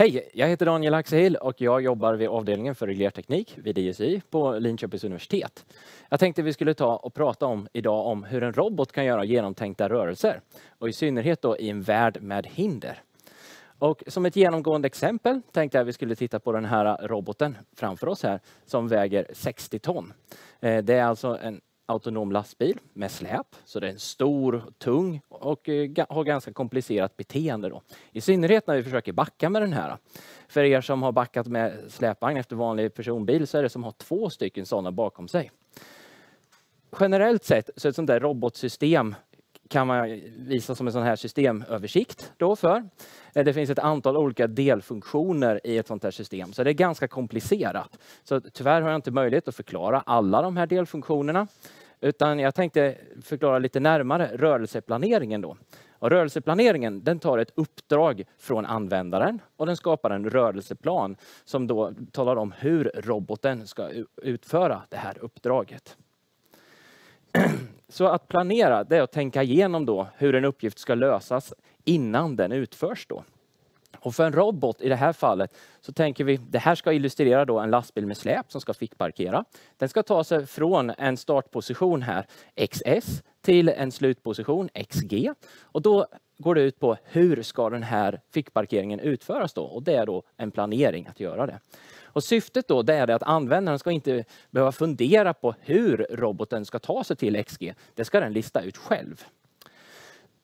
Hej, jag heter Daniel Axel och jag jobbar vid avdelningen för reglerteknik vid ISI på Linköpings universitet. Jag tänkte vi skulle ta och prata om idag om hur en robot kan göra genomtänkta rörelser och i synnerhet då i en värld med hinder. Och som ett genomgående exempel tänkte jag vi skulle titta på den här roboten framför oss här som väger 60 ton. Eh, det är alltså en autonom lastbil med släp. Så det är en stor, tung och eh, har ganska komplicerat beteende. Då. I synnerhet när vi försöker backa med den här. För er som har backat med släpvagn efter vanlig personbil så är det som att ha två stycken sådana bakom sig. Generellt sett så är ett sånt där robotsystem kan man visa som en sån här systemöversikt då för. Eh, det finns ett antal olika delfunktioner i ett sånt här system, så det är ganska komplicerat. Så tyvärr har jag inte möjlighet att förklara alla de här delfunktionerna, utan jag tänkte förklara lite närmare rörelseplaneringen då. Och rörelseplaneringen den tar ett uppdrag från användaren och den skapar en rörelseplan som då talar om hur roboten ska utföra det här uppdraget. Så att planera, det är att tänka igenom då hur en uppgift ska lösas innan den utförs. Då. Och för en robot i det här fallet så tänker vi, det här ska illustrera då en lastbil med släp som ska fickparkera. Den ska ta sig från en startposition här, XS, till en slutposition, XG. Och då går det ut på hur ska den här fickparkeringen utföras då? Och det är då en planering att göra det. Och syftet då det är det att användaren ska inte behöva fundera på hur roboten ska ta sig till XG. Det ska den lista ut själv.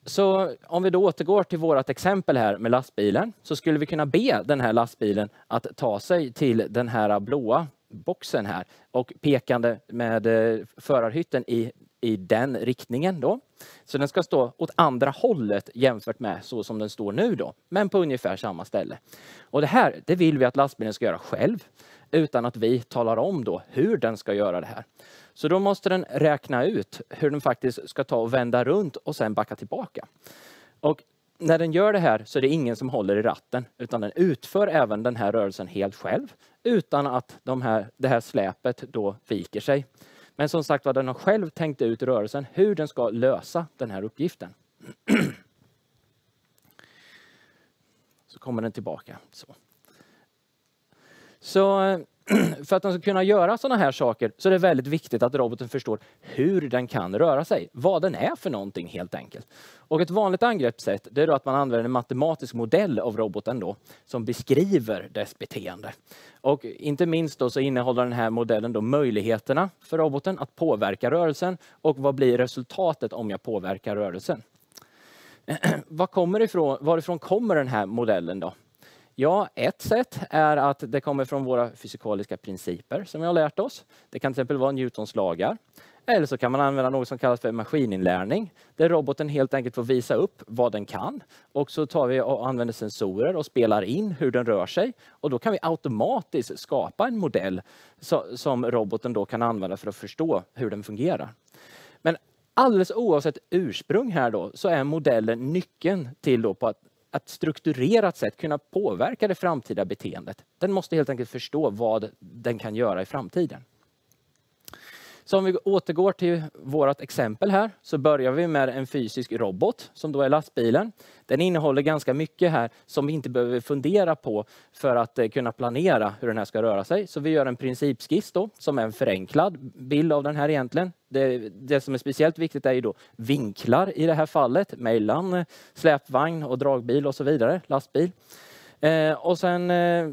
Så om vi då återgår till vårt exempel här med lastbilen så skulle vi kunna be den här lastbilen att ta sig till den här blåa boxen här och pekande med eh, förarhytten i, i den riktningen då. Så den ska stå åt andra hållet jämfört med så som den står nu då, men på ungefär samma ställe. Och det här, det vill vi att lastbilen ska göra själv utan att vi talar om då hur den ska göra det här. Så då måste den räkna ut hur den faktiskt ska ta och vända runt och sen backa tillbaka. Och när den gör det här så är det ingen som håller i ratten utan den utför även den här rörelsen helt själv utan att de här, det här släpet då viker sig. Men som sagt var, den har själv tänkt ut rörelsen hur den ska lösa den här uppgiften. Så kommer den tillbaka. Så. Så eh, för att den ska kunna göra sådana här saker så är det väldigt viktigt att roboten förstår hur den kan röra sig, vad den är för någonting helt enkelt. Och ett vanligt angreppssätt det är att man använder en matematisk modell av roboten då, som beskriver dess beteende. Och inte minst då så innehåller den här modellen då möjligheterna för roboten att påverka rörelsen och vad blir resultatet om jag påverkar rörelsen. Var kommer ifrån, varifrån kommer den här modellen då? Ja, ett sätt är att det kommer från våra fysikaliska principer som vi har lärt oss. Det kan till exempel vara Newtons lagar. Eller så kan man använda något som kallas för maskininlärning, där roboten helt enkelt får visa upp vad den kan. Och så tar vi och använder sensorer och spelar in hur den rör sig. Och då kan vi automatiskt skapa en modell som roboten då kan använda för att förstå hur den fungerar. Men alldeles oavsett ursprung här då, så är modellen nyckeln till då på att att strukturerat sätt kunna påverka det framtida beteendet. Den måste helt enkelt förstå vad den kan göra i framtiden. Så om vi återgår till vårt exempel här så börjar vi med en fysisk robot som då är lastbilen. Den innehåller ganska mycket här som vi inte behöver fundera på för att eh, kunna planera hur den här ska röra sig. Så vi gör en principskiss då som är en förenklad bild av den här egentligen. Det, det som är speciellt viktigt är ju då vinklar i det här fallet mellan eh, släpvagn och dragbil och så vidare, lastbil. Eh, och sen eh,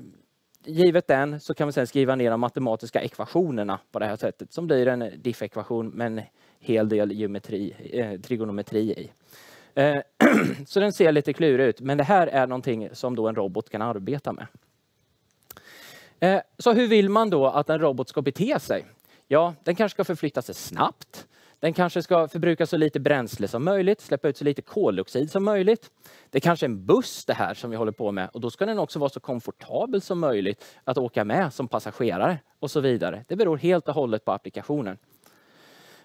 givet den så kan vi sedan skriva ner de matematiska ekvationerna på det här sättet som blir en diff-ekvation med en hel del geometri, eh, trigonometri i. Eh, så den ser lite klurig ut, men det här är någonting som då en robot kan arbeta med. Eh, så hur vill man då att en robot ska bete sig? Ja, den kanske ska förflytta sig snabbt. Den kanske ska förbruka så lite bränsle som möjligt, släppa ut så lite koldioxid som möjligt. Det är kanske är en buss det här som vi håller på med och då ska den också vara så komfortabel som möjligt att åka med som passagerare och så vidare. Det beror helt och hållet på applikationen.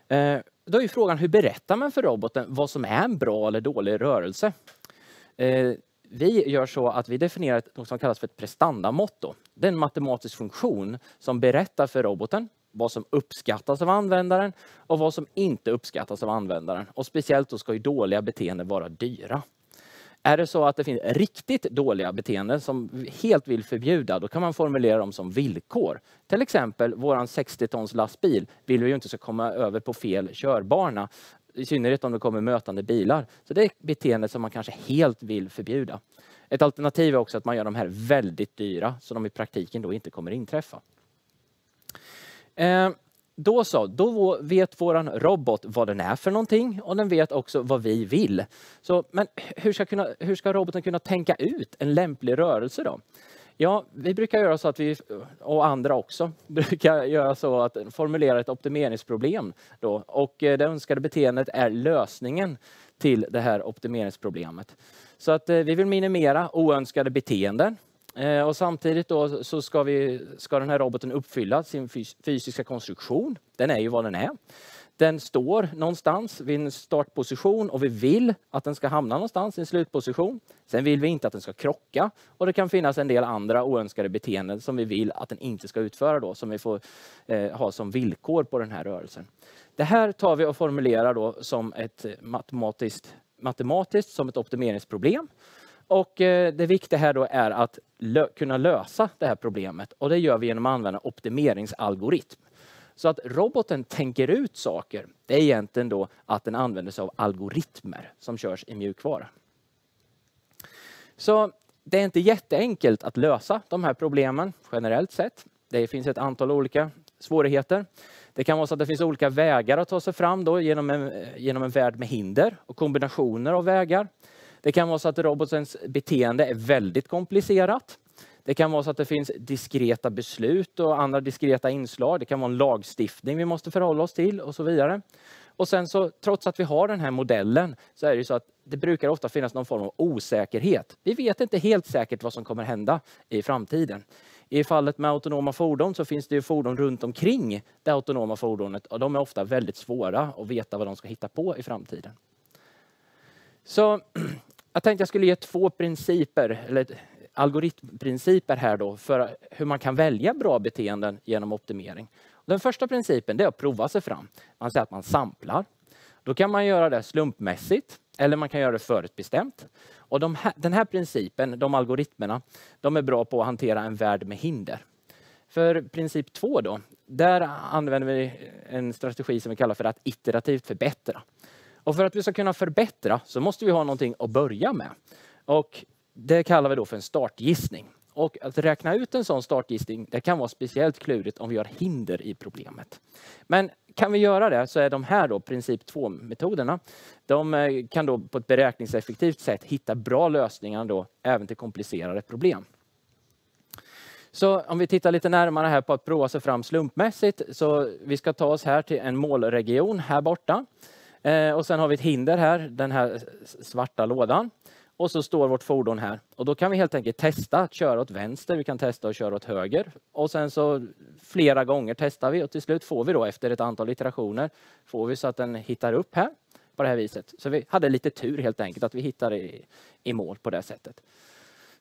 Eh, då är frågan hur berättar man för roboten vad som är en bra eller dålig rörelse? Eh, vi gör så att vi definierar något som kallas för ett prestandamått. Det är en matematisk funktion som berättar för roboten vad som uppskattas av användaren och vad som inte uppskattas av användaren. Och speciellt då ska ju dåliga beteenden vara dyra. Är det så att det finns riktigt dåliga beteenden som vi helt vill förbjuda, då kan man formulera dem som villkor. Till exempel våran 60 tons lastbil vill vi ju inte ska komma över på fel körbana, i synnerhet om det kommer mötande bilar. Så det är beteende som man kanske helt vill förbjuda. Ett alternativ är också att man gör de här väldigt dyra, så de i praktiken då inte kommer inträffa. Eh, då så, då vet våran robot vad den är för någonting och den vet också vad vi vill. Så, men hur ska, kunna, hur ska roboten kunna tänka ut en lämplig rörelse då? Ja, vi brukar göra så att vi, och andra också, brukar göra så att formulera ett optimeringsproblem. Då, och eh, det önskade beteendet är lösningen till det här optimeringsproblemet. Så att eh, vi vill minimera oönskade beteenden Eh, och samtidigt då så ska, vi, ska den här roboten uppfylla sin fysiska konstruktion. Den är ju vad den är. Den står någonstans vid en startposition och vi vill att den ska hamna någonstans i en slutposition. Sen vill vi inte att den ska krocka och det kan finnas en del andra oönskade beteenden som vi vill att den inte ska utföra då, som vi får eh, ha som villkor på den här rörelsen. Det här tar vi och formulerar då som ett eh, matematiskt, matematiskt som ett optimeringsproblem. Och eh, det viktiga här då är att lö kunna lösa det här problemet och det gör vi genom att använda optimeringsalgoritm. Så att roboten tänker ut saker, det är egentligen då att den använder sig av algoritmer som körs i mjukvara. Så det är inte jätteenkelt att lösa de här problemen generellt sett. Det finns ett antal olika svårigheter. Det kan vara så att det finns olika vägar att ta sig fram då genom en, genom en värld med hinder och kombinationer av vägar. Det kan vara så att robotens beteende är väldigt komplicerat. Det kan vara så att det finns diskreta beslut och andra diskreta inslag. Det kan vara en lagstiftning vi måste förhålla oss till och så vidare. Och sen så, trots att vi har den här modellen, så är det så att det brukar ofta finnas någon form av osäkerhet. Vi vet inte helt säkert vad som kommer hända i framtiden. I fallet med autonoma fordon så finns det ju fordon runt omkring det autonoma fordonet och de är ofta väldigt svåra att veta vad de ska hitta på i framtiden. Så jag tänkte jag skulle ge två principer, eller algoritmprinciper här då, för hur man kan välja bra beteenden genom optimering. Den första principen är att prova sig fram. Man säger att man samplar. Då kan man göra det slumpmässigt eller man kan göra det förutbestämt. Och de här, den här principen, de algoritmerna, de är bra på att hantera en värld med hinder. För princip två då, där använder vi en strategi som vi kallar för att iterativt förbättra. Och för att vi ska kunna förbättra så måste vi ha någonting att börja med. Och det kallar vi då för en startgissning. Och att räkna ut en sån startgissning det kan vara speciellt klurigt om vi har hinder i problemet. Men kan vi göra det så är de här då princip 2-metoderna, de eh, kan då på ett beräkningseffektivt sätt hitta bra lösningar då även till komplicerade problem. Så om vi tittar lite närmare här på att prova sig fram slumpmässigt, så vi ska ta oss här till en målregion här borta. Eh, och sen har vi ett hinder här, den här svarta lådan. Och så står vårt fordon här. Och då kan vi helt enkelt testa att köra åt vänster, vi kan testa att köra åt höger. Och sen så flera gånger testar vi och till slut får vi då efter ett antal iterationer, får vi så att den hittar upp här på det här viset. Så vi hade lite tur helt enkelt att vi hittade i, i mål på det sättet.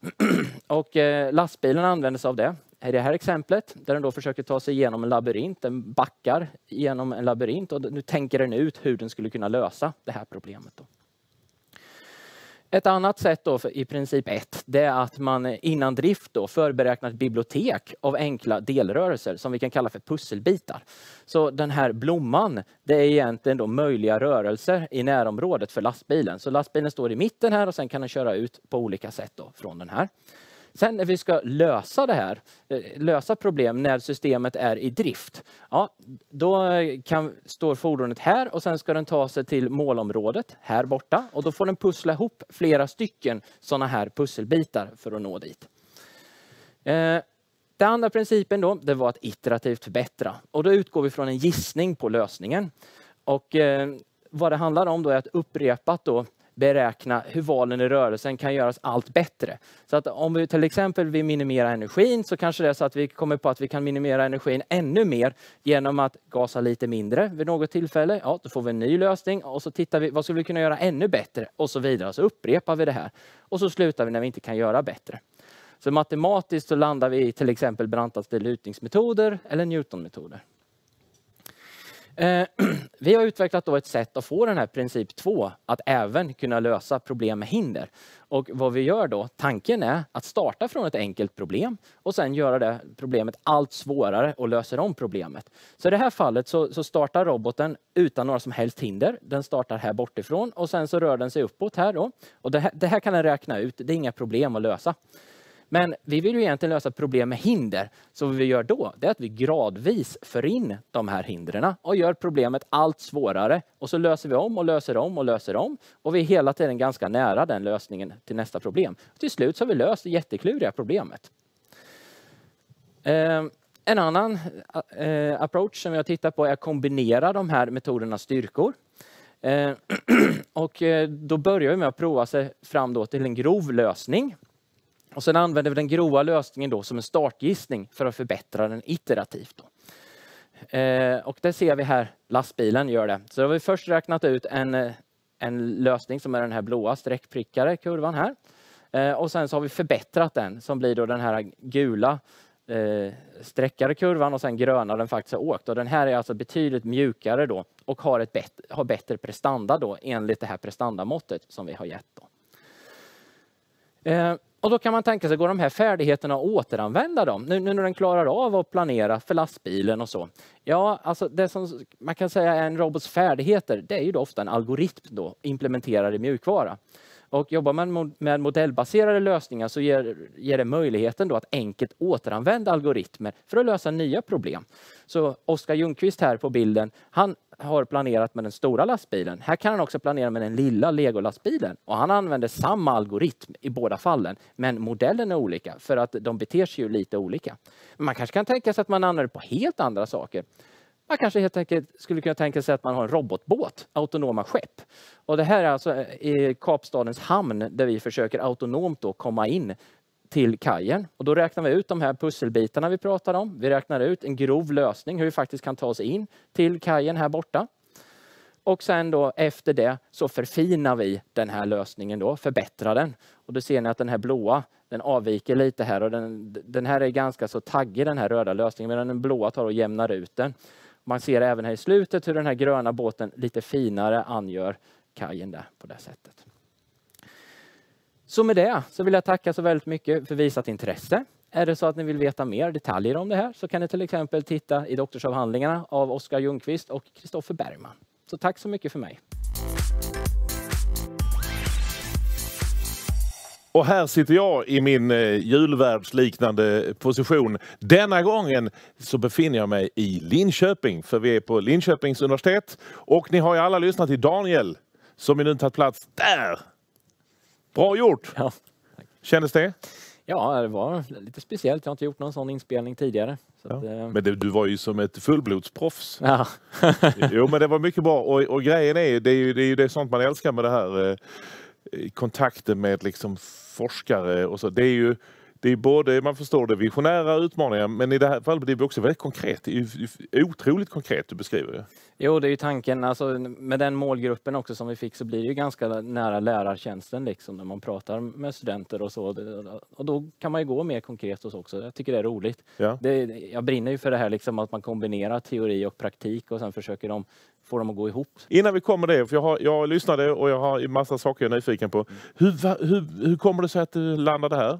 och eh, lastbilen använder sig av det i det här exemplet där den då försöker ta sig igenom en labyrint. Den backar genom en labyrint och nu tänker den ut hur den skulle kunna lösa det här problemet. Då. Ett annat sätt då i princip ett, det är att man innan drift då förberäknar ett bibliotek av enkla delrörelser som vi kan kalla för pusselbitar. Så den här blomman, det är egentligen då möjliga rörelser i närområdet för lastbilen. Så lastbilen står i mitten här och sen kan den köra ut på olika sätt då från den här. Sen när vi ska lösa det här, eh, lösa problem när systemet är i drift, ja, då kan, står fordonet här och sen ska den ta sig till målområdet här borta och då får den pussla ihop flera stycken sådana här pusselbitar för att nå dit. Eh, den andra principen då, det var att iterativt förbättra och då utgår vi från en gissning på lösningen. Och eh, vad det handlar om då är att upprepat då beräkna hur valen i rörelsen kan göras allt bättre. Så att om vi till exempel vill minimera energin så kanske det är så att vi kommer på att vi kan minimera energin ännu mer genom att gasa lite mindre vid något tillfälle. Ja, då får vi en ny lösning och så tittar vi vad skulle vi kunna göra ännu bättre och så vidare. Så upprepar vi det här och så slutar vi när vi inte kan göra bättre. Så matematiskt så landar vi i till exempel brantaste lutningsmetoder eller Newtonmetoder. Eh, vi har utvecklat då ett sätt att få den här princip 2 att även kunna lösa problem med hinder. Och vad vi gör då, tanken är att starta från ett enkelt problem och sen göra det problemet allt svårare och löser om problemet. Så i det här fallet så, så, startar roboten utan några som helst hinder. Den startar här bortifrån och sen så rör den sig uppåt här då. Och det här, det här kan den räkna ut, det är inga problem att lösa. Men vi vill ju egentligen lösa problem med hinder. Så vad vi gör då, det är att vi gradvis för in de här hindren och gör problemet allt svårare. Och så löser vi om och löser om och löser om. Och vi är hela tiden ganska nära den lösningen till nästa problem. Och till slut så har vi löst det jättekluriga problemet. Ehm, en annan eh, approach som jag tittar på är att kombinera de här metodernas styrkor. Ehm, och eh, då börjar vi med att prova sig fram då till en grov lösning och sen använder vi den grova lösningen då som en startgissning för att förbättra den iterativt. Då. Eh, och det ser vi här, lastbilen gör det. Så då har vi först räknat ut en, eh, en lösning som är den här blåa streckprickade kurvan här. Eh, och sen så har vi förbättrat den som blir då den här gula eh, streckade kurvan och sen gröna den faktiskt har åkt. Och den här är alltså betydligt mjukare då och har, ett bet har bättre prestanda då enligt det här prestandamåttet som vi har gett. Då. Eh, och då kan man tänka sig, går de här färdigheterna att återanvända dem? Nu, nu när den klarar av att planera för lastbilen och så. Ja, alltså det som man kan säga är en robots färdigheter, det är ju då ofta en algoritm då, implementerad i mjukvara. Och jobbar man med modellbaserade lösningar så ger, ger det möjligheten då att enkelt återanvända algoritmer för att lösa nya problem. Så Oskar Ljungqvist här på bilden, han har planerat med den stora lastbilen. Här kan han också planera med den lilla legolastbilen och han använder samma algoritm i båda fallen. Men modellen är olika för att de beter sig ju lite olika. Man kanske kan tänka sig att man använder det på helt andra saker. Man kanske helt enkelt skulle kunna tänka sig att man har en robotbåt, autonoma skepp. Och det här är alltså eh, i Kapstadens hamn där vi försöker autonomt då komma in till kajen. Och då räknar vi ut de här pusselbitarna vi pratade om. Vi räknar ut en grov lösning hur vi faktiskt kan ta oss in till kajen här borta. Och sen då efter det så förfinar vi den här lösningen då, förbättrar den. Och då ser ni att den här blåa, den avviker lite här och den, den här är ganska så taggig den här röda lösningen medan den blåa tar och jämnar ut den. Man ser även här i slutet hur den här gröna båten lite finare angör kajen där på det sättet. Så med det så vill jag tacka så väldigt mycket för visat intresse. Är det så att ni vill veta mer detaljer om det här så kan ni till exempel titta i doktorsavhandlingarna av Oskar Ljungqvist och Kristoffer Bergman. Så tack så mycket för mig. Och här sitter jag i min eh, julvärdsliknande position. Denna gången så befinner jag mig i Linköping, för vi är på Linköpings universitet. Och ni har ju alla lyssnat till Daniel, som nu tagit plats där. Bra gjort! Ja. Kändes det? Ja, det var lite speciellt. Jag har inte gjort någon sån inspelning tidigare. Så ja. att, eh... Men det, du var ju som ett fullblodsproffs. Ja. jo, men det var mycket bra. Och, och grejen är, det är ju det, är ju det sånt man älskar med det här. Eh, kontakten med liksom forskare och så. Det är ju det är både, man förstår det, visionära utmaningar men i det här fallet blir det också väldigt konkret. Det är otroligt konkret du beskriver det. Jo, det är ju tanken. Alltså, med den målgruppen också som vi fick så blir det ju ganska nära lärartjänsten liksom, när man pratar med studenter och så. Och då kan man ju gå mer konkret så också. Jag tycker det är roligt. Ja. Det, jag brinner ju för det här liksom, att man kombinerar teori och praktik och sen försöker de få dem att gå ihop. Innan vi kommer det, för jag, har, jag lyssnade och jag har massa saker jag är nyfiken på. Hur, hur, hur kommer det sig att du landade här?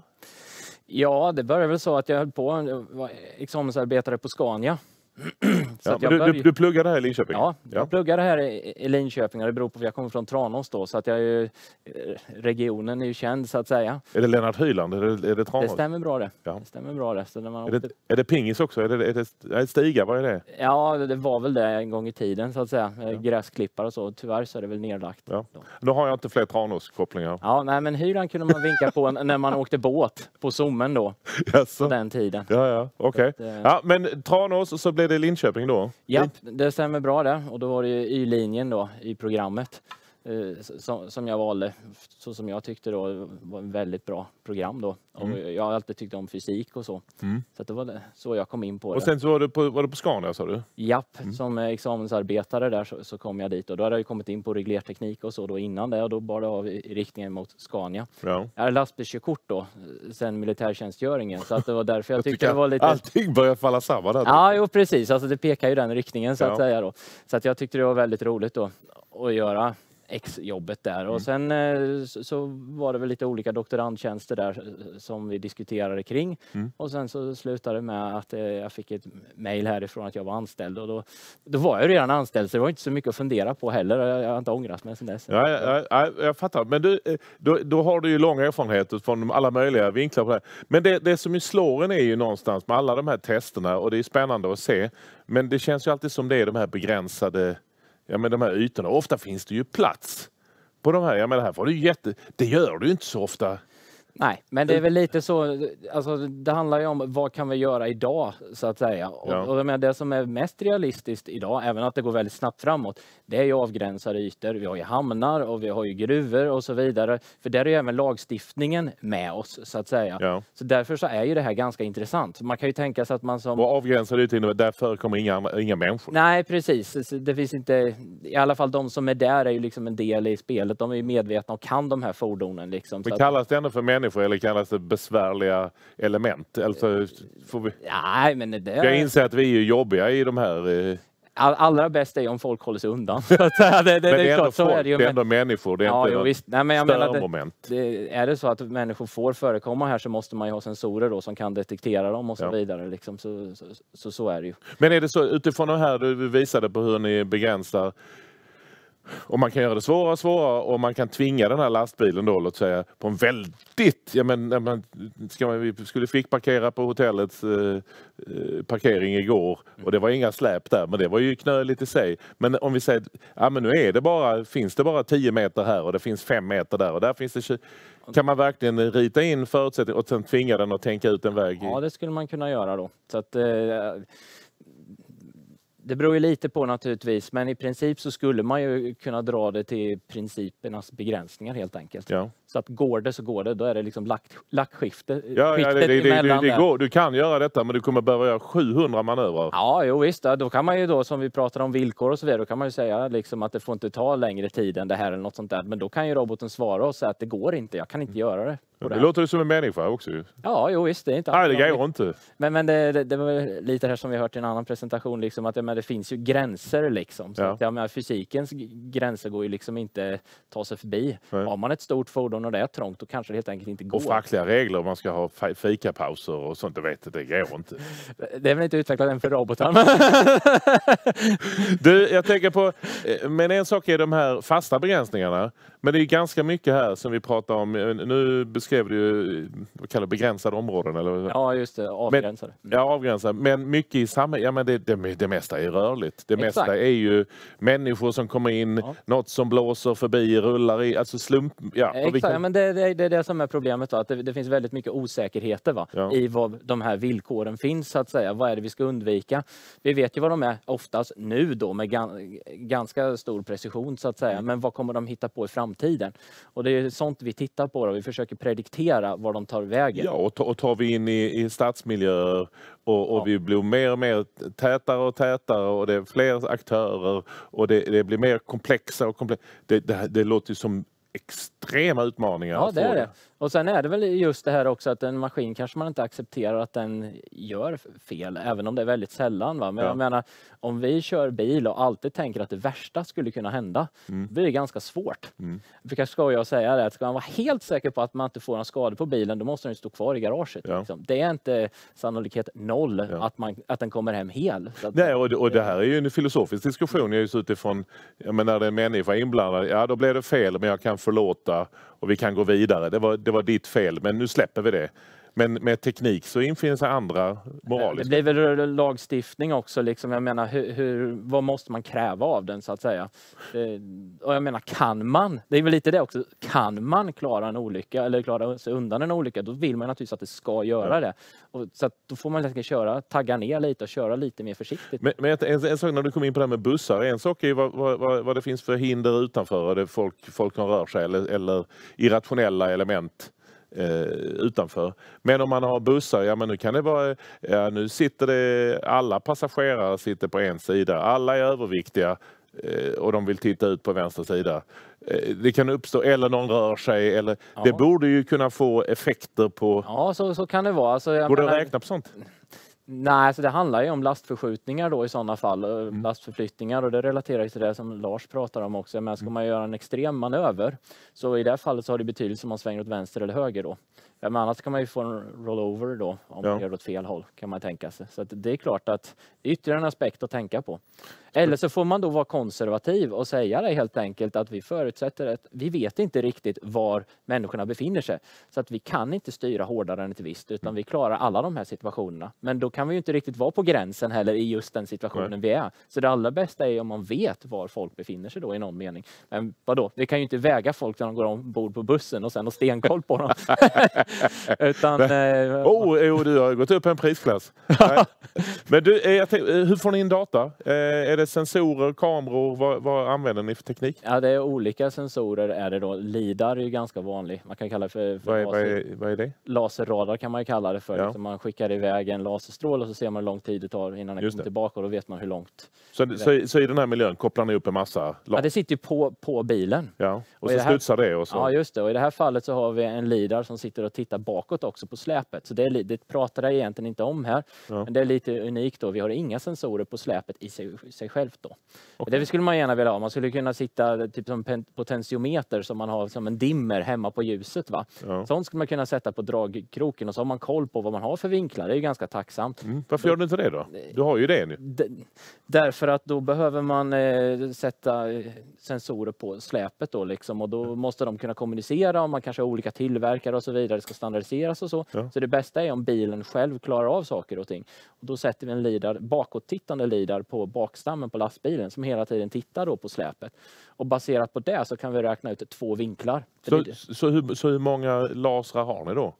Ja, det började väl så att jag höll på, jag var examensarbetare på Scania. ja, du, började... du, pluggade här i Linköping? Ja, jag ja. pluggade här i, Linköping och det beror på att jag kommer från Tranås då så att jag är, regionen är ju känd så att säga. Är det Lennart Hyland? Är det, är det Tranås? Det stämmer bra det. Ja. det, stämmer bra det. Så när man är, det är det pingis också? Är det, är det, är det stiga? Vad är det? Ja, det var väl det en gång i tiden så att säga. Ja. Gräsklippar och så. Tyvärr så är det väl nedlagt. Ja. Då. då har jag inte fler Tranås-kopplingar. Ja, nej men Hyland kunde man vinka på när man åkte båt på Sommen då. Yes. På den tiden. Ja, ja, okej. Okay. Eh, ja, men Tranås och så blev är det Linköping då? Ja, det stämmer bra det. Och då var det ju Y-linjen då i programmet. Eh, som, som jag valde, så som jag tyckte då var en väldigt bra program då. Mm. Jag har alltid tyckt om fysik och så. Mm. Så det var så jag kom in på det. Och sen så var du på, var du på Scania sa du? Japp, mm. som examensarbetare där så, så, kom jag dit och då hade jag kommit in på reglerteknik och så då innan det och då bar det av i riktningen mot Scania. Ja. Jag hade lastbilskörkort då sen militärtjänstgöringen så att det var därför jag, jag tyckte det var lite... Allting börjar falla samman där. Ja, jo precis. Alltså det pekar ju den riktningen så att säga då. Så att jag tyckte det var väldigt roligt då att göra exjobbet där. Mm. Och sen eh, så var det väl lite olika doktorandtjänster där eh, som vi diskuterade kring. Mm. Och sen så slutade det med att eh, jag fick ett mejl härifrån att jag var anställd och då, då var jag redan anställd så det var inte så mycket att fundera på heller. Jag, har inte ångrat mig sedan dess. Ja, ja, ja, jag fattar. Men du, då, då har du ju lång erfarenhet från alla möjliga vinklar på det. Men det, det som ju slår en är ju någonstans med alla de här testerna och det är spännande att se. Men det känns ju alltid som det är de här begränsade ja, men de här ytorna. Ofta finns det ju plats på de här. Jag menar, här får du jätte... Det gör du inte så ofta Nej, men det är väl lite så, alltså, det handlar ju om vad kan vi göra idag så att säga. Ja. Och, och det som är mest realistiskt idag, även att det går väldigt snabbt framåt, det är ju avgränsade ytor. Vi har ju hamnar och vi har ju gruvor och så vidare. För där är ju även lagstiftningen med oss så att säga. Ja. Så därför så är ju det här ganska intressant. Man kan ju tänka sig att man som... Och avgränsade ytor, där förekommer inga, inga människor? Nej, precis. Det finns inte, i alla fall de som är där är ju liksom en del i spelet. De är ju medvetna och kan de här fordonen. Liksom, Men kallas det ändå för människor människor eller kallas det besvärliga element? Alltså, får vi... Nej, men det... Jag inser att vi är jobbiga i de här eh, All, allra bäst är om folk håller sig undan. det, det, men det, är, ändå folk, är det, ju, det är ändå människor, det är ja, inte jo, visst. Nej, men jag menar, det, Är det så att människor får förekomma här så måste man ju ha sensorer då som kan detektera dem och så ja. vidare. Liksom. Så, så, så, så, är det ju. Men är det så utifrån det här du visade på hur ni begränsar och man kan göra det svårare och svårare och man kan tvinga den här lastbilen då, låt säga, på en väldigt... Ja, men, man, ska man, vi skulle fick parkera på hotellets eh, eh, parkering igår och det var inga släp där, men det var ju knöligt i sig. Men om vi säger, ja men nu är det bara, finns det bara 10 meter här och det finns 5 meter där och där finns det kan man verkligen rita in förutsättningar och sen tvinga den att tänka ut en väg? Ja, det skulle man kunna göra då. Så att, eh, det beror ju lite på naturligtvis, men i princip så skulle man ju kunna dra det till principernas begränsningar helt enkelt. Ja. Så att går det så går det, då är det liksom lack, lackskifte. Ja, ja det, det, det, det går, du kan göra detta men du kommer behöva göra 700 manövrar. Ja, jo, visst. Då kan man ju då, som vi pratar om villkor och så vidare, då kan man ju säga liksom att det får inte ta längre tid än det här eller något sånt där. Men då kan ju roboten svara och säga att det går inte, jag kan inte göra det. Det, det låter ju som en människa också Ja, jo visst. Det är inte Nej, det går inte. Men, men det, det, det var lite här som vi hört i en annan presentation, liksom, att men det finns ju gränser. Liksom. Så ja. att, ja, men fysikens gränser går ju liksom inte ta sig förbi. Nej. Har man ett stort fordon och det är trångt, då kanske det helt enkelt inte går. Och fackliga regler, man ska ha fikapauser och sånt, det vet det går inte. Det är väl inte utvecklat än för robotar. du, jag tänker på, eh, men en sak är de här fasta begränsningarna. Men det är ganska mycket här som vi pratar om. Nu beskrev du vad kallar begränsade områden. Eller? Ja, just det. Avgränsade. Men, ja, avgränsade. Men mycket i samhället, ja men det, det, det mesta är rörligt. Det Exakt. mesta är ju människor som kommer in, ja. något som blåser förbi, rullar i, alltså slump. Ja, Exakt, kan... ja, men det, det, det, är det som är problemet. Då, att det, det finns väldigt mycket osäkerheter va? Ja. i vad de här villkoren finns så att säga. Vad är det vi ska undvika? Vi vet ju vad de är oftast nu då med ganska stor precision så att säga. Mm. Men vad kommer de hitta på i framtiden? Och det är sånt vi tittar på. Då. Vi försöker prediktera var de tar vägen. Ja, och, och tar vi in i, i stadsmiljöer och, och ja. vi blir mer och mer tätare och tätare och det är fler aktörer och det, det blir mer komplexa och komplexa. Det, det, det låter som extrema utmaningar. Ja, det är det. Och sen är det väl just det här också att en maskin kanske man inte accepterar att den gör fel, även om det är väldigt sällan. Va? Men ja. jag menar, om vi kör bil och alltid tänker att det värsta skulle kunna hända, mm. blir det ganska svårt. Mm. Jag brukar skoja och säga det, att ska man vara helt säker på att man inte får några skador på bilen, då måste den stå kvar i garaget. Ja. Liksom. Det är inte sannolikhet noll ja. att, man, att den kommer hem hel. Nej, och, det, och det här är ju en filosofisk diskussion just utifrån, ja, men när det är en människa inblandad, ja då blir det fel, men jag kan förlåta och vi kan gå vidare. Det var, det var ditt fel, men nu släpper vi det. Men med teknik så infinner sig andra moraliska... Det blir väl lagstiftning också. Liksom. Jag menar, hur, hur, vad måste man kräva av den så att säga? Och jag menar, kan man? Det är väl lite det också. Kan man klara en olycka eller klara sig undan en olycka, då vill man naturligtvis att det ska göra ja. det. Och, så då får man helt köra, tagga ner lite och köra lite mer försiktigt. Men, men en, en, sak när du kom in på det här med bussar. En sak är vad, vad, vad det finns för hinder utanför, det folk, folk som rör sig eller, eller irrationella element utanför. Men om man har bussar, ja men nu kan det vara, ja, nu sitter det, alla passagerare sitter på en sida, alla är överviktiga eh, och de vill titta ut på vänster sida. Eh, det kan uppstå, eller någon rör sig, eller ja. det borde ju kunna få effekter på... Ja, så, så kan det vara. Alltså, Går det att räkna på sånt? Nej, alltså det handlar ju om lastförskjutningar då i sådana fall, eh, mm. lastförflyttningar och det relaterar till det som Lars pratar om också. Men ska mm. man göra en extrem manöver så i det fallet så har det betydelse om man svänger åt vänster eller höger då. Ja, men annars kan man ju få en rollover då om ja. man gör åt fel håll kan man tänka sig. Så det är klart att det är ytterligare en aspekt att tänka på. Eller så får man då vara konservativ och säga det helt enkelt att vi förutsätter att vi vet inte riktigt var människorna befinner sig. Så att vi kan inte styra hårdare än ett visst utan vi klarar alla de här situationerna. Men då kan vi inte riktigt vara på gränsen heller i just den situationen Nej. vi är. Så det allra bästa är om man vet var folk befinner sig då i någon mening. Men vadå, vi kan ju inte väga folk när de går ombord på bussen och sen ha stenkoll på dem. utan, eh, oh, oh, du har gått upp en prisklass. Men du, eh, tänkte, hur får ni in data? Eh, är det sensorer, kameror? Vad, vad, använder ni för teknik? Ja, det är olika sensorer. Är det då. LIDAR är ju ganska vanlig. Man kan kalla det för, för vad, är, vad, är, vad är det? Laserradar kan man kalla det för. Ja. Så man skickar iväg en laserstråle och så ser man hur lång tid det tar innan den Just kommer det. tillbaka och då vet man hur långt. Så, så, så, i den här miljön kopplar ni upp en massa? Ja, det sitter ju på, på bilen. Ja, och, och så studsar det? Och så. Ja, just det. Och i det här fallet så har vi en LIDAR som sitter och tittar bakåt också på släpet. Så det, är, det pratar jag egentligen inte om här. Ja. Men det är lite unikt då. Vi har inga sensorer på släpet i sig, sig självt då. Okay. Det skulle man gärna vilja ha. Man skulle kunna sitta typ som potentiometer som man har som en dimmer hemma på ljuset. Va? Ja. Sånt skulle man kunna sätta på dragkroken och så har man koll på vad man har för vinklar. Det är ju ganska tacksamt. Mm. Varför gör du inte det då? Du har ju det nu. Därför att då behöver man eh, sätta eh, sensorer på släpet då liksom och då måste de kunna kommunicera och man kanske har olika tillverkare och så vidare. Ska standardiseras och så. Ja. Så det bästa är om bilen själv klarar av saker och ting. Och då sätter vi en lidar, bakåttittande lidar på bakstammen på lastbilen som hela tiden tittar då på släpet. Och baserat på det så kan vi räkna ut två vinklar. Så, så, hur, så hur många lasrar har ni då?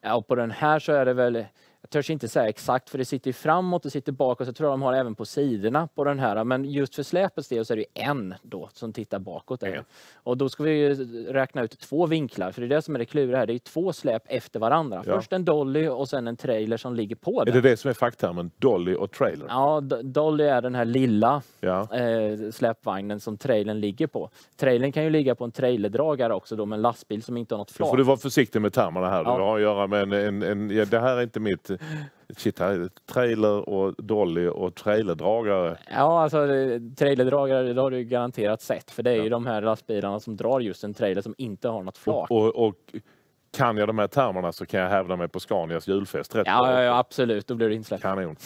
Ja, på den här så är det väl jag törs inte säga exakt för det sitter framåt och sitter bakåt. Jag tror de har även på sidorna på den här. Men just för släpets del så är det en då som tittar bakåt. Där. Och då ska vi räkna ut två vinklar. För det är det som är det kluriga här. Det är två släp efter varandra. Ja. Först en dolly och sen en trailer som ligger på den. Är det det som är facktermen? Dolly och trailer? Ja, dolly är den här lilla ja. eh, släpvagnen som trailern ligger på. Trailern kan ju ligga på en trailerdragare också då med en lastbil som inte har något flak. Då får du vara försiktig med termerna här. Ja. Du har att göra med en, en, en ja, det här är inte mitt Shit, här trailer och dolly och trailerdragare. Ja, alltså trailerdragare det har du garanterat sett. För det är ja. ju de här lastbilarna som drar just en trailer som inte har något flak. Och, och, och kan jag de här termerna så kan jag hävda mig på Scanias julfest. Rätt ja, ja, absolut. Då blir du insläppt. Kanon.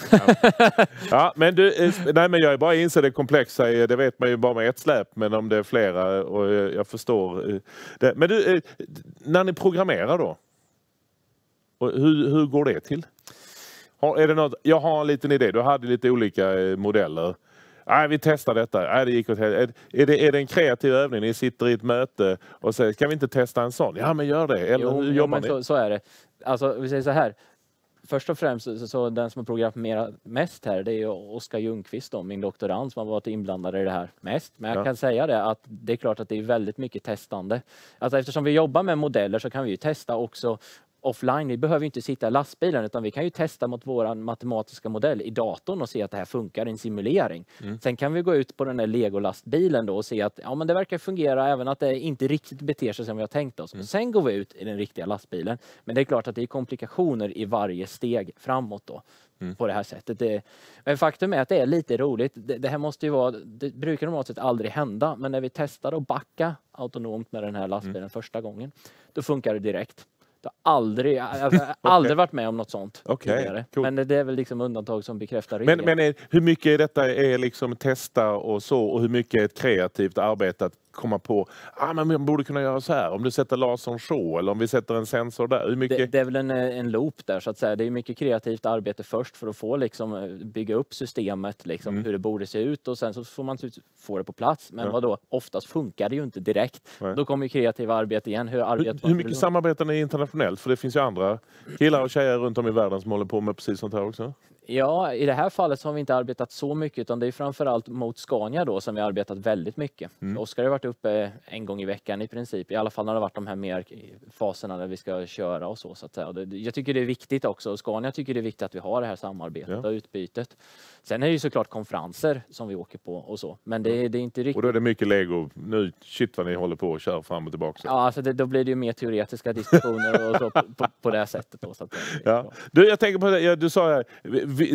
ja, men du, eh, nej, men jag är bara inser det komplexa. Det vet man ju bara med ett släp, men om det är flera och jag förstår. Eh, det. Men du, eh, när ni programmerar då? Hur, hur går det till? Har, är det något, jag har en liten idé. Du hade lite olika eh, modeller. Nej, vi testar detta. Nej, det gick åt är, det, är det en kreativ övning? Ni sitter i ett möte och säger, kan vi inte testa en sån? Ja, men gör det. Eller jo, hur jobbar jo, ni? Så, så, är det. Alltså, vi säger så här. Först och främst så, så den som har programmerat mest här det är Oskar Ljungqvist, då, min doktorand som har varit inblandad i det här mest. Men jag ja. kan säga det att det är klart att det är väldigt mycket testande. Alltså eftersom vi jobbar med modeller så kan vi ju testa också offline. Vi behöver inte sitta i lastbilen utan vi kan ju testa mot vår matematiska modell i datorn och se att det här funkar i en simulering. Mm. Sen kan vi gå ut på den där legolastbilen då och se att ja, men det verkar fungera även att det inte riktigt beter sig som vi har tänkt oss. Mm. Sen går vi ut i den riktiga lastbilen. Men det är klart att det är komplikationer i varje steg framåt då. Mm. på det här sättet. Det, men faktum är att det är lite roligt. Det, det, här måste ju vara, det brukar normalt sett aldrig hända, men när vi testade att backa autonomt med den här lastbilen mm. första gången, då funkar det direkt. Jag har aldrig, alltså, aldrig varit med om något sånt okay, cool. Men det är väl liksom undantag som bekräftar regeln. Men, men hur mycket detta är liksom testa och så och hur mycket är ett kreativt arbete att komma på ah, men man borde kunna göra så här, om du sätter lasern så eller om vi sätter en sensor där. Hur mycket... det, det är väl en, en loop där så att säga. Det är mycket kreativt arbete först för att få liksom, eh, bygga upp systemet, liksom, mm. hur det borde se ut och sen så får man få det på plats. Men ja. vadå, oftast funkar det ju inte direkt. Nej. Då kommer ju kreativa arbete igen. Hur, hur, hur mycket samarbetar ni internationellt? För det finns ju andra killar och tjejer runt om i världen som håller på med precis sånt här också. Ja, i det här fallet så har vi inte arbetat så mycket utan det är framförallt mot Scania då som vi har arbetat väldigt mycket. Mm. Oskar har varit uppe en gång i veckan i princip, i alla fall när det varit de här mer faserna där vi ska köra och så. så att säga. Och det, jag tycker det är viktigt också, Scania tycker det är viktigt att vi har det här samarbetet ja. och utbytet. Sen är det ju såklart konferenser som vi åker på och så, men det, det är inte riktigt... Och då är det mycket lego, nu shit vad ni håller på och kör fram och tillbaka. Ja, alltså det, då blir det ju mer teoretiska diskussioner och så på, på, på det sättet. Då, så att ja. Du, jag tänker på det, du sa här,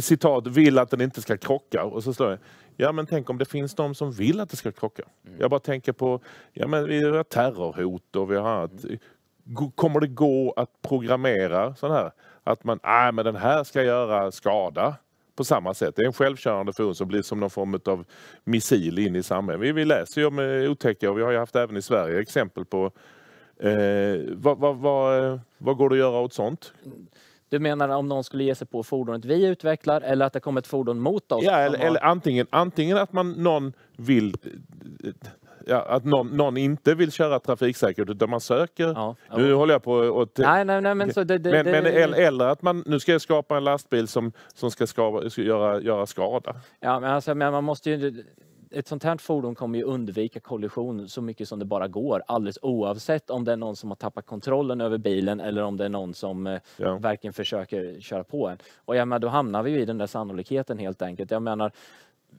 citat, vill att den inte ska krocka. Och så står det, ja men tänk om det finns de som vill att det ska krocka. Mm. Jag bara tänker på, ja men vi har terrorhot och vi har annat. Mm. Kommer det gå att programmera sån här? Att man, nej men den här ska göra skada på samma sätt. Det är en självkörande fordon som blir som någon form av missil in i samhället. Vi, vi läser ju om eh, otäcka och vi har ju haft även i Sverige exempel på eh, vad, vad, vad, vad går det att göra åt sånt? Du menar om någon skulle ge sig på fordonet vi utvecklar eller att det kommer ett fordon mot oss? Ja, eller, har... eller antingen, antingen att man någon vill ja, att någon, någon, inte vill köra trafiksäkert utan man söker. Ja, ja. Nu håller jag på att... Nej, nej, nej, men, så det, det, men, det, men, eller att man nu ska jag skapa en lastbil som, som ska, skapa, ska göra, göra skada. Ja, men, alltså, men man måste ju ett sånt här fordon kommer ju undvika kollision så mycket som det bara går alldeles oavsett om det är någon som har tappat kontrollen över bilen eller om det är någon som eh, ja. verkligen försöker köra på en. Och ja, men då hamnar vi i den där sannolikheten helt enkelt. Jag menar,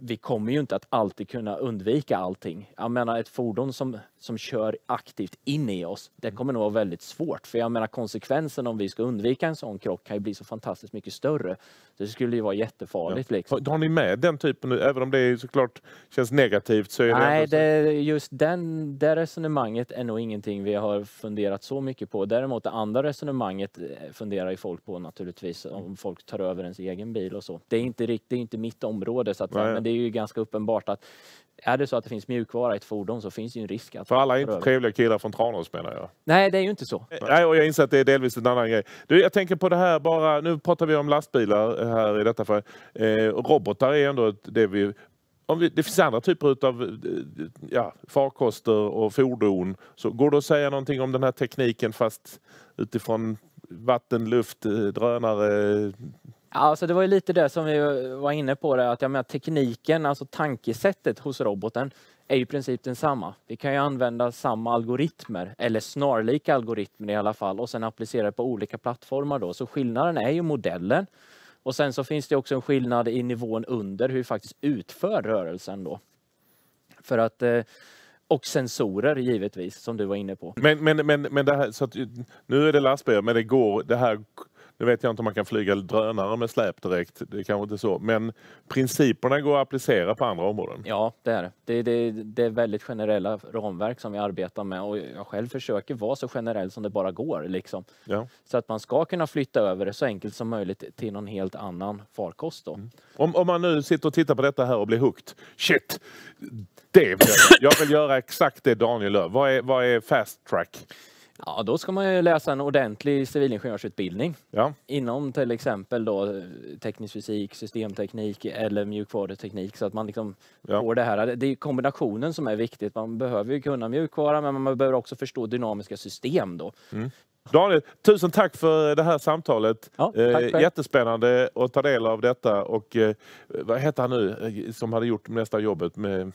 vi kommer ju inte att alltid kunna undvika allting. Jag menar ett fordon som, som kör aktivt in i oss, det kommer nog vara väldigt svårt. För jag menar konsekvensen om vi ska undvika en sån krock kan ju bli så fantastiskt mycket större. Det skulle ju vara jättefarligt. Ja. Liksom. Har ni med den typen, även om det såklart känns negativt? Så är Nej, det det, just den, det resonemanget är nog ingenting vi har funderat så mycket på. Däremot det andra resonemanget eh, funderar ju folk på naturligtvis, om folk tar över ens egen bil och så. Det är inte riktigt inte mitt område, så att, det är ju ganska uppenbart att är det så att det finns mjukvara i ett fordon så finns ju en risk. Att För alla är inte trevliga killar från Tranås menar jag. Nej, det är ju inte så. Nej, och jag inser att det är delvis en annan grej. Du, jag tänker på det här bara, nu pratar vi om lastbilar här i detta fall. Eh, robotar är ändå det vi vi, det finns andra typer av eh, ja, farkoster och fordon. Så går det att säga någonting om den här tekniken fast utifrån vatten, luft, eh, drönare, Alltså det var ju lite det som vi var inne på, det, att jag menar, tekniken, alltså tankesättet hos roboten är i princip densamma. Vi kan ju använda samma algoritmer, eller snarlika algoritmer i alla fall, och sen applicera det på olika plattformar. Då. Så skillnaden är ju modellen. Och sen så finns det också en skillnad i nivån under hur vi faktiskt utför rörelsen. Då. För att eh, och sensorer givetvis, som du var inne på. Men, men, men, men det här, så att, nu är det lastbilar, men det går, det här nu vet jag inte om man kan flyga drönare med släp direkt, det är kanske inte så. Men principerna går att applicera på andra områden. Ja, det är det. Det, det är väldigt generella ramverk som vi arbetar med och jag själv försöker vara så generell som det bara går. Liksom. Ja. Så att man ska kunna flytta över det så enkelt som möjligt till någon helt annan farkost. Mm. Om, om man nu sitter och tittar på detta här och blir hooked. Shit! Det vill jag. jag vill göra exakt det Daniel gör. Vad är, vad är fast track? Ja, då ska man ju läsa en ordentlig civilingenjörsutbildning ja. inom till exempel då teknisk fysik, systemteknik eller mjukvaruteknik så att man liksom ja. får det här. Det är kombinationen som är viktigt. Man behöver ju kunna mjukvara men man behöver också förstå dynamiska system då. Mm. Daniel, tusen tack för det här samtalet. Ja, eh, jättespännande att ta del av detta och eh, vad heter han nu eh, som hade gjort mesta jobbet med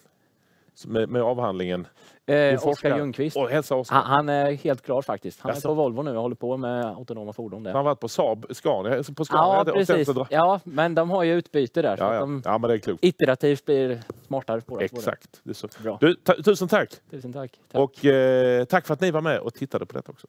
med, med avhandlingen? Eh, Oskar Ljungqvist. Och hälsa Oskar. Han, han, är helt klar faktiskt. Han alltså. är på Volvo nu och håller på med autonoma fordon. Där. Han har varit på Saab, Scania, på Scania ja, precis. Ja, men de har ju utbyte där. Ja, ja. De ja men det är klokt. Iterativt blir smartare. På Exakt. Det är så. Bra. Du, tusen tack! Tusen tack. tack. Och eh, tack för att ni var med och tittade på detta också.